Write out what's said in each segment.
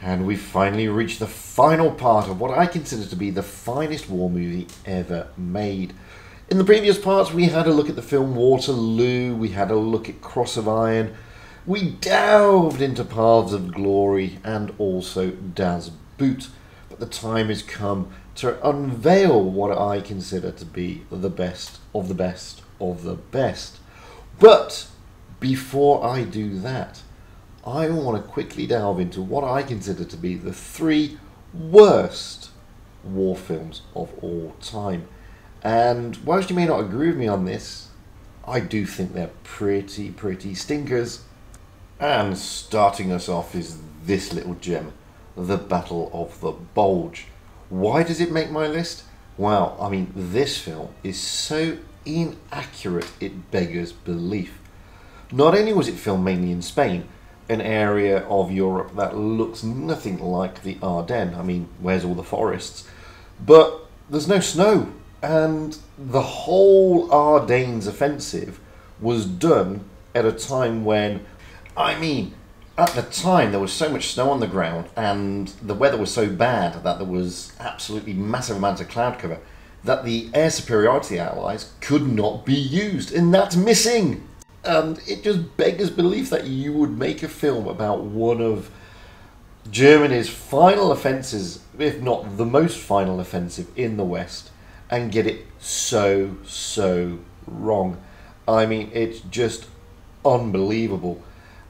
And we've finally reached the final part of what I consider to be the finest war movie ever made. In the previous parts, we had a look at the film Waterloo, we had a look at Cross of Iron, we delved into Paths of Glory and also Das Boot. But the time has come to unveil what I consider to be the best of the best of the best. But before I do that, I want to quickly delve into what I consider to be the three worst war films of all time. And whilst you may not agree with me on this, I do think they're pretty, pretty stinkers. And starting us off is this little gem, The Battle of the Bulge. Why does it make my list? Well, I mean, this film is so inaccurate it beggars belief. Not only was it filmed mainly in Spain, an area of Europe that looks nothing like the Ardennes. I mean, where's all the forests? But there's no snow, and the whole Ardennes offensive was done at a time when, I mean, at the time there was so much snow on the ground and the weather was so bad that there was absolutely massive amounts of cloud cover that the air superiority allies could not be used, and that's missing. And it just beggars belief that you would make a film about one of Germany's final offences, if not the most final offensive in the West, and get it so, so wrong. I mean, it's just unbelievable.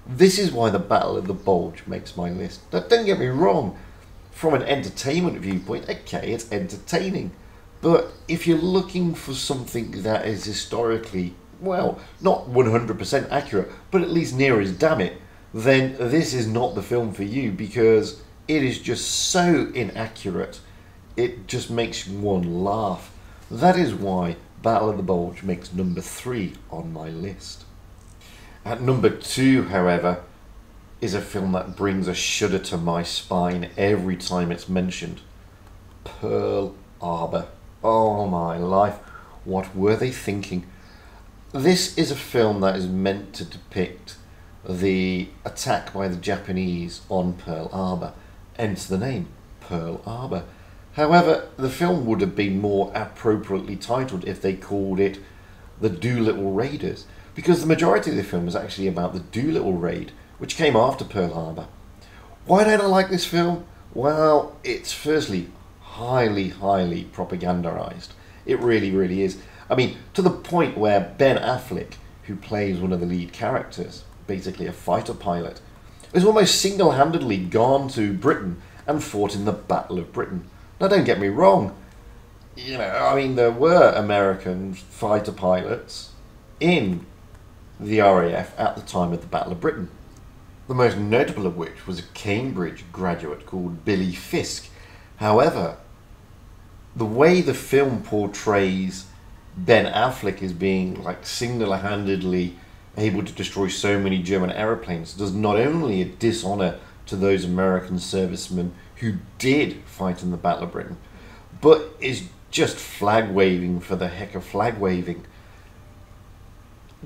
This is why the Battle of the Bulge makes my list. Now, don't get me wrong, from an entertainment viewpoint, okay, it's entertaining. But if you're looking for something that is historically well, not 100% accurate, but at least near as damn it, then this is not the film for you because it is just so inaccurate. It just makes one laugh. That is why Battle of the Bulge makes number three on my list. At number two, however, is a film that brings a shudder to my spine every time it's mentioned Pearl Harbor. Oh my life, what were they thinking? This is a film that is meant to depict the attack by the Japanese on Pearl Harbor, hence the name Pearl Harbor. However, the film would have been more appropriately titled if they called it The Doolittle Raiders, because the majority of the film is actually about the Doolittle Raid, which came after Pearl Harbor. Why don't I like this film? Well, it's firstly highly, highly propagandized. It really, really is. I mean, to the point where Ben Affleck, who plays one of the lead characters, basically a fighter pilot, has almost single handedly gone to Britain and fought in the Battle of Britain. Now, don't get me wrong, you know, I mean, there were American fighter pilots in the RAF at the time of the Battle of Britain. The most notable of which was a Cambridge graduate called Billy Fiske. However, the way the film portrays Ben Affleck is being like single-handedly able to destroy so many German aeroplanes does not only a dishonor to those American servicemen who did fight in the Battle of Britain, but is just flag waving for the heck of flag waving.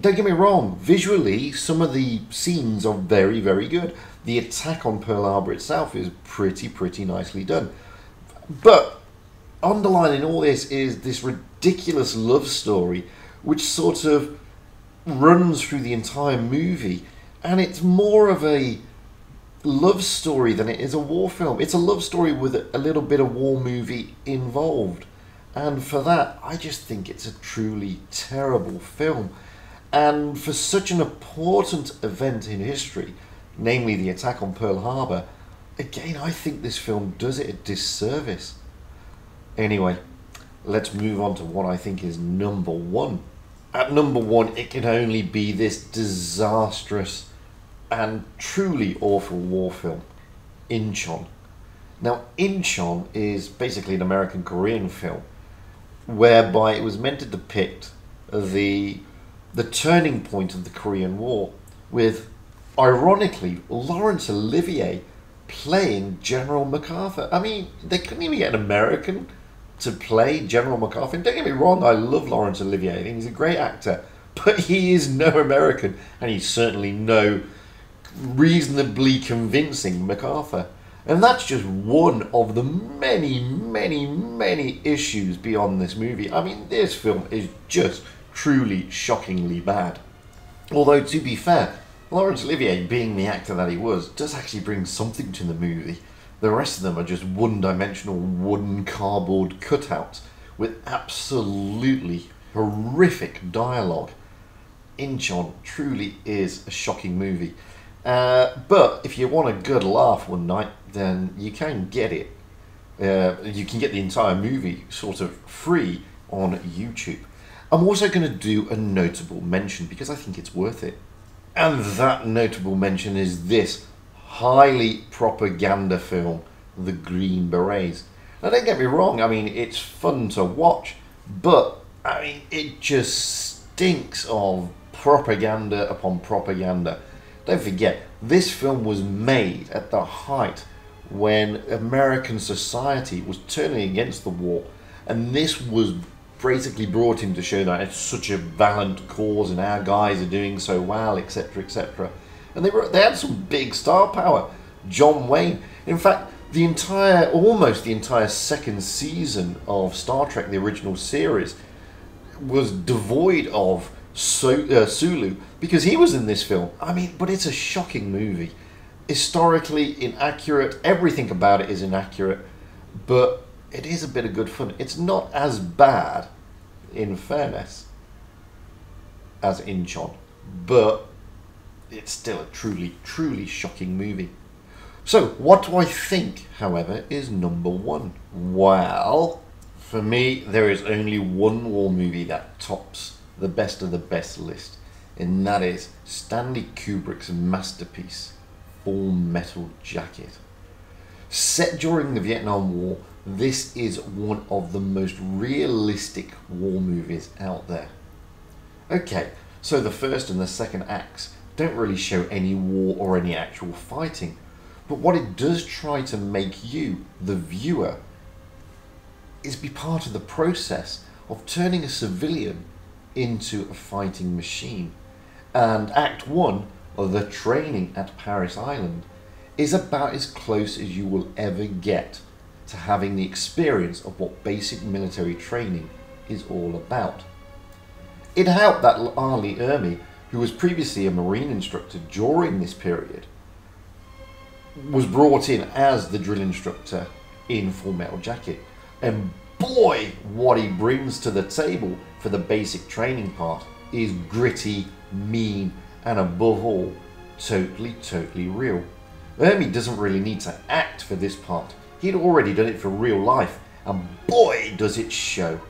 Don't get me wrong, visually, some of the scenes are very, very good. The attack on Pearl Harbor itself is pretty, pretty nicely done. But underlining all this is this ridiculous love story which sort of runs through the entire movie. And it's more of a love story than it is a war film. It's a love story with a little bit of war movie involved. And for that i just think it's a truly terrible film. And for such an important event in history namely the attack on pearl harbor again i think this film does it a disservice. Anyway let's move on to what I think is number one. At number one, it can only be this disastrous and truly awful war film, Inchon. Now, Inchon is basically an American Korean film whereby it was meant to depict the the turning point of the Korean War with ironically Laurence Olivier playing General MacArthur. I mean, they couldn't even get an American to play General MacArthur. Don't get me wrong, I love Laurence Olivier. I think he's a great actor, but he is no American, and he's certainly no reasonably convincing MacArthur. And that's just one of the many, many, many issues beyond this movie. I mean, this film is just truly shockingly bad. Although, to be fair, Laurence Olivier, being the actor that he was, does actually bring something to the movie. The rest of them are just one dimensional wooden cardboard cutouts with absolutely horrific dialogue. Inchon truly is a shocking movie. Uh, but if you want a good laugh one night, then you can get it. Uh, you can get the entire movie sort of free on YouTube. I'm also going to do a notable mention because I think it's worth it. And that notable mention is this highly propaganda film, The Green Berets. Now, don't get me wrong, I mean, it's fun to watch, but I mean, it just stinks of propaganda upon propaganda. Don't forget, this film was made at the height when American society was turning against the war, and this was basically brought in to show that it's such a valiant cause and our guys are doing so well, etc., etc. And they were they had some big star power. John Wayne, in fact, the entire almost the entire second season of Star Trek, the original series, was devoid of so, uh, Sulu because he was in this film. I mean, but it's a shocking movie. Historically inaccurate, everything about it is inaccurate, but it is a bit of good fun. It's not as bad, in fairness, as Inchon, but it's still a truly, truly shocking movie. So, what do I think, however, is number one? Well, for me, there is only one war movie that tops the best of the best list, and that is Stanley Kubrick's masterpiece, Full Metal Jacket. Set during the Vietnam War, this is one of the most realistic war movies out there. Okay, so the first and the second acts don't really show any war or any actual fighting, but what it does try to make you, the viewer, is be part of the process of turning a civilian into a fighting machine. And Act 1 of the training at Parris Island is about as close as you will ever get to having the experience of what basic military training is all about. It helped that. Lee Ermey, who was previously a Marine instructor during this period, was brought in as the drill instructor in Full Metal Jacket. And boy, what he brings to the table for the basic training part is gritty, mean, and above all, totally, totally real. Ermey doesn't really need to act for this part. He'd already done it for real life, and boy does it show.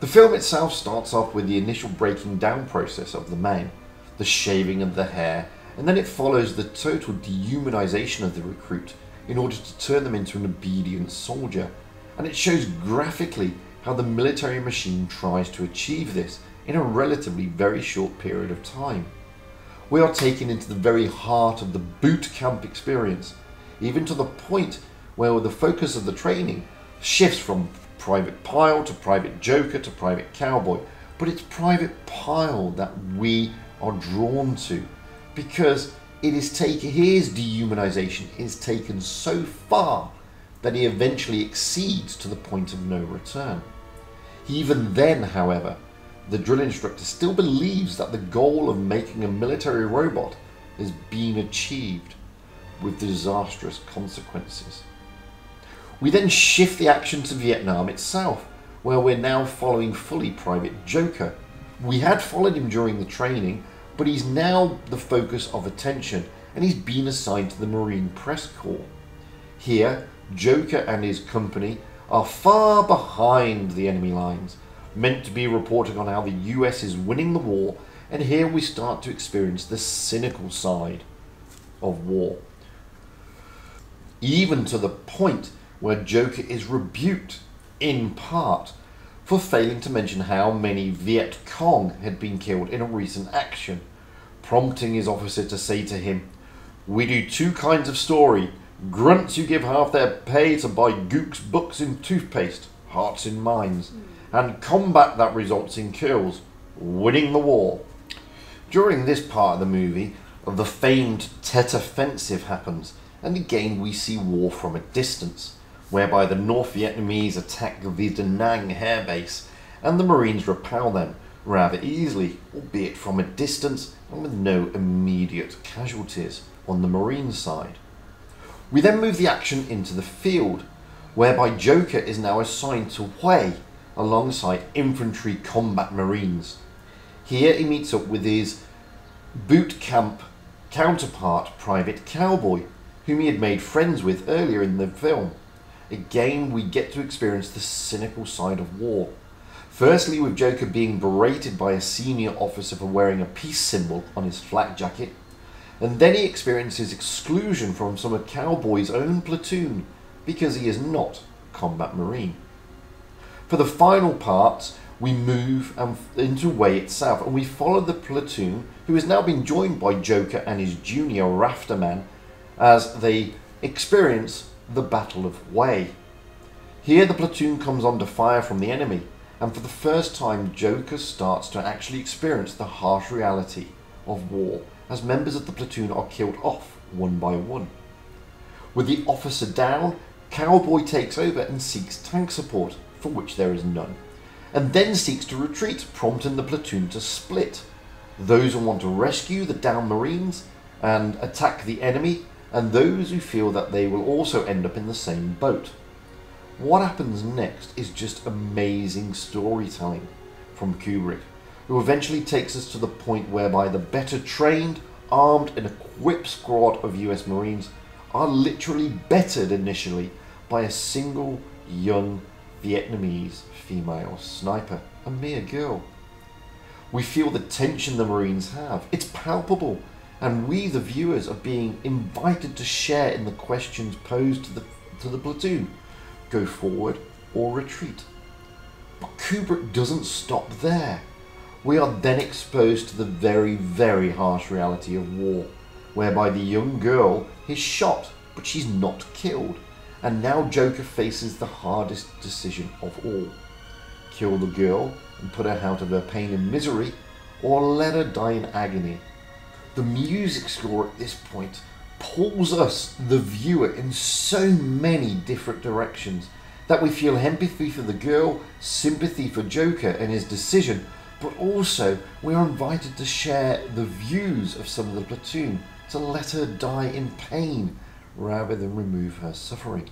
The film itself starts off with the initial breaking down process of the man, the shaving of the hair, and then it follows the total dehumanization of the recruit in order to turn them into an obedient soldier. And it shows graphically how the military machine tries to achieve this in a relatively very short period of time. We are taken into the very heart of the boot camp experience, even to the point where the focus of the training shifts from Private Pile to Private Joker to Private Cowboy. But it's Private Pile that we are drawn to because it is taken his dehumanization is taken so far that he eventually exceeds to the point of no return. Even then, however, the drill instructor still believes that the goal of making a military robot has been achieved with disastrous consequences. We then shift the action to Vietnam itself, where we're now following fully Private Joker. We had followed him during the training, but he's now the focus of attention and he's been assigned to the Marine Press Corps. Here, Joker and his company are far behind the enemy lines, meant to be reporting on how the US is winning the war, and here we start to experience the cynical side of war. Even to the point where Joker is rebuked, in part, for failing to mention how many Viet Cong had been killed in a recent action, prompting his officer to say to him, We do two kinds of story. Grunts who give half their pay to buy gooks books and toothpaste, hearts in minds, hmm. and combat that results in kills, winning the war. During this part of the movie, the famed Tet Offensive happens, and again we see war from a distance, whereby the North Vietnamese attack the Da Nang air base and the Marines repel them rather easily, albeit from a distance and with no immediate casualties on the Marine side. We then move the action into the field, whereby Joker is now assigned to Hue alongside infantry combat marines. Here he meets up with his boot camp counterpart, Private Cowboy, whom he had made friends with earlier in the film. Again, we get to experience the cynical side of war. Firstly, with Joker being berated by a senior officer for wearing a peace symbol on his flak jacket, and then he experiences exclusion from some of Cowboy's own platoon because he is not combat marine. For the final part, we move into Hue itself and we follow the platoon who has now been joined by Joker and his junior Rafterman as they experience the Battle of Hue. Here the platoon comes under fire from the enemy and for the first time Joker starts to actually experience the harsh reality of war as members of the platoon are killed off one by one. With the officer down, Cowboy takes over and seeks tank support, for which there is none, and then seeks to retreat, prompting the platoon to split. Those who want to rescue the downed Marines and attack the enemy, and those who feel that they will also end up in the same boat. What happens next is just amazing storytelling from Kubrick who eventually takes us to the point whereby the better trained, armed, and equipped squad of US Marines are literally bettered initially by a single young Vietnamese female sniper, a mere girl. We feel the tension the Marines have. It's palpable, and we, the viewers, are being invited to share in the questions posed to the, to the platoon go forward or retreat. But Kubrick doesn't stop there we are then exposed to the very, very harsh reality of war, whereby the young girl is shot, but she's not killed. And now Joker faces the hardest decision of all kill the girl and put her out of her pain and misery, or let her die in agony. The music score at this point pulls us, the viewer, in so many different directions that we feel empathy for the girl, sympathy for Joker and his decision, but also we are invited to share the views of some of the platoon to let her die in pain rather than remove her suffering.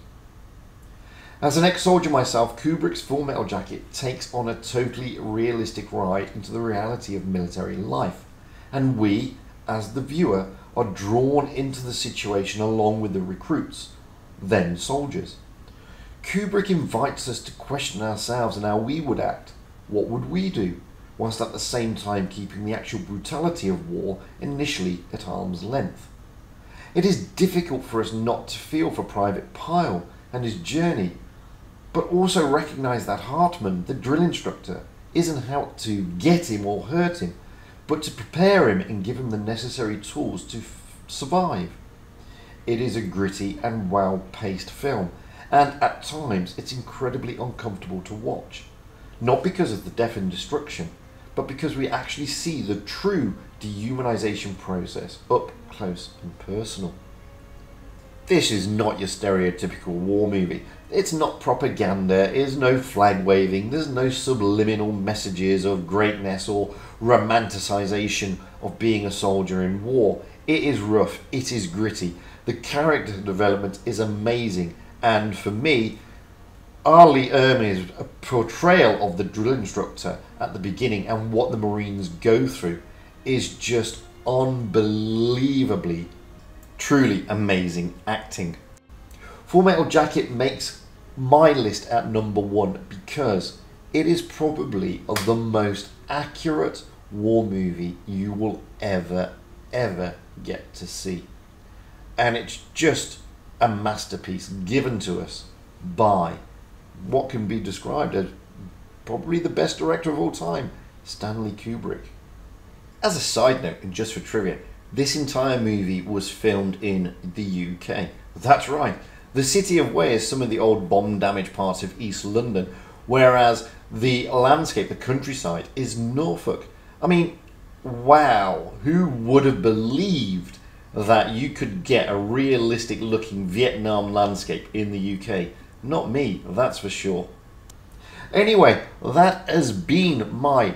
As an ex-soldier myself, Kubrick's Full Metal Jacket takes on a totally realistic ride into the reality of military life, and we, as the viewer, are drawn into the situation along with the recruits, then soldiers. Kubrick invites us to question ourselves and how we would act. What would we do? whilst at the same time keeping the actual brutality of war initially at arm's length. It is difficult for us not to feel for Private Pile and his journey, but also recognise that Hartman, the drill instructor, isn't out to get him or hurt him, but to prepare him and give him the necessary tools to survive. It is a gritty and well paced film, and at times it's incredibly uncomfortable to watch. Not because of the death and destruction, but because we actually see the true dehumanization process up close and personal. This is not your stereotypical war movie. It's not propaganda, there's no flag waving, there's no subliminal messages of greatness or romanticization of being a soldier in war. It is rough, it is gritty. The character development is amazing, and for me. Lee Ermey's portrayal of the drill instructor at the beginning and what the Marines go through is just unbelievably, truly amazing acting. Full Metal Jacket makes my list at number one because it is probably the most accurate war movie you will ever, ever get to see. And it's just a masterpiece given to us by what can be described as probably the best director of all time, Stanley Kubrick. As a side note, and just for trivia, this entire movie was filmed in the UK. That's right. The city of is some of the old bomb damaged parts of East London, whereas the landscape, the countryside, is Norfolk. I mean, wow, who would have believed that you could get a realistic looking Vietnam landscape in the UK. Not me, that's for sure. Anyway, that has been my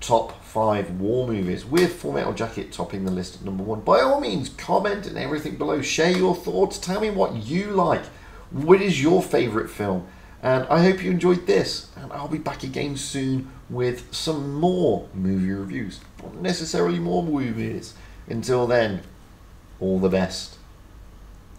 top five war movies with Full Metal Jacket topping the list at number one. By all means, comment and everything below. Share your thoughts. Tell me what you like. What is your favourite film? And I hope you enjoyed this. And I'll be back again soon with some more movie reviews. Not necessarily more movies. Until then, all the best.